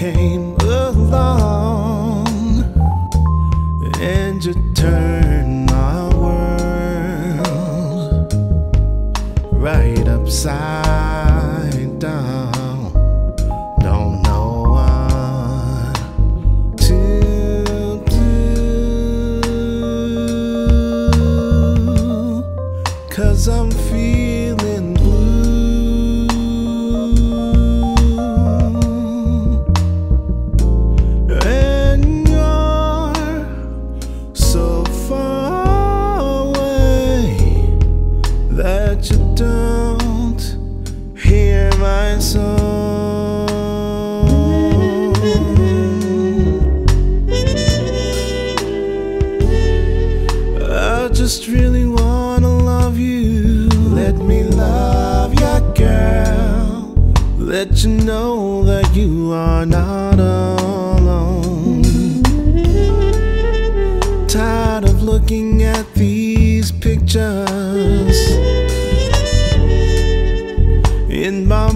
came along and you turned my world right upside down. Don't know what to do, cause I'm I just really wanna love you. Let me love ya, girl. Let you know that you are not alone. Tired of looking at these pictures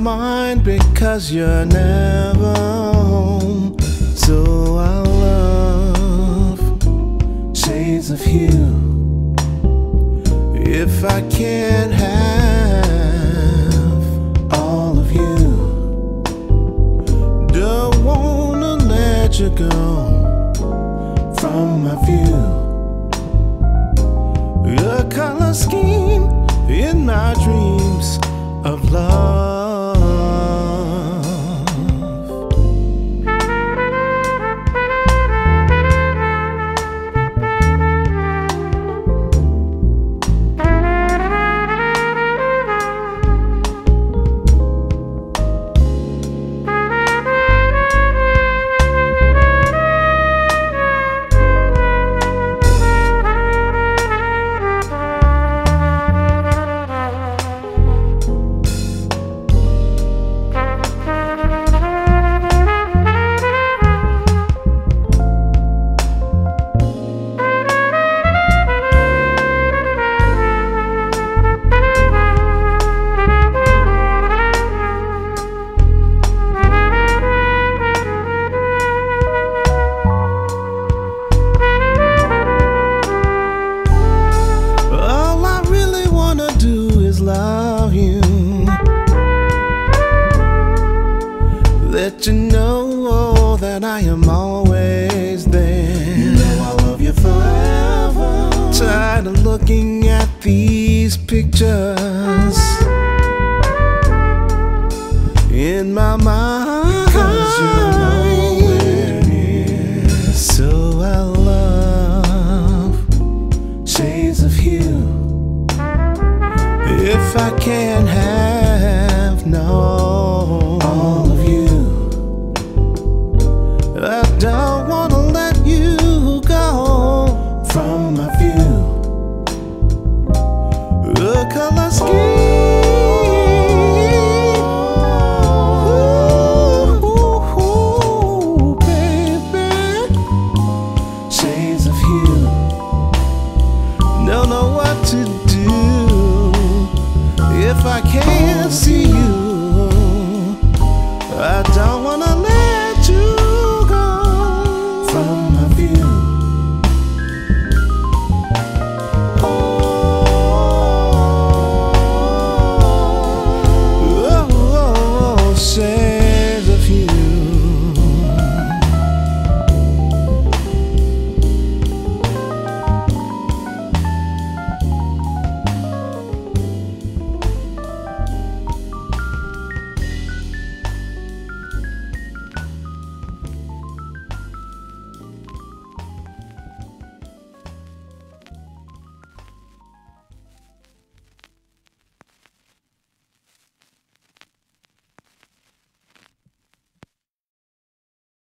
in mind because you're never home. So I love shades of hue. If I can't have in my mind. Cause you know what. So I love shades of hue. If I can't have no.